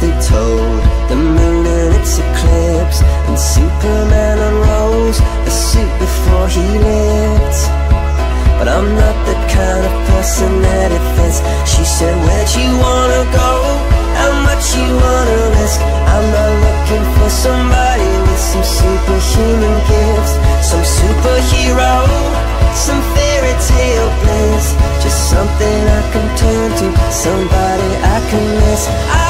they told, the moon and its eclipse, and Superman unrolls a suit before he lived. But I'm not the kind of person that it fits. She said, Where'd you wanna go? How much you wanna risk? I'm not looking for somebody with some superhuman gifts, some superhero, some fairy tale bliss. Just something I can turn to, somebody I can miss. I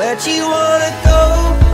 Where'd you wanna go?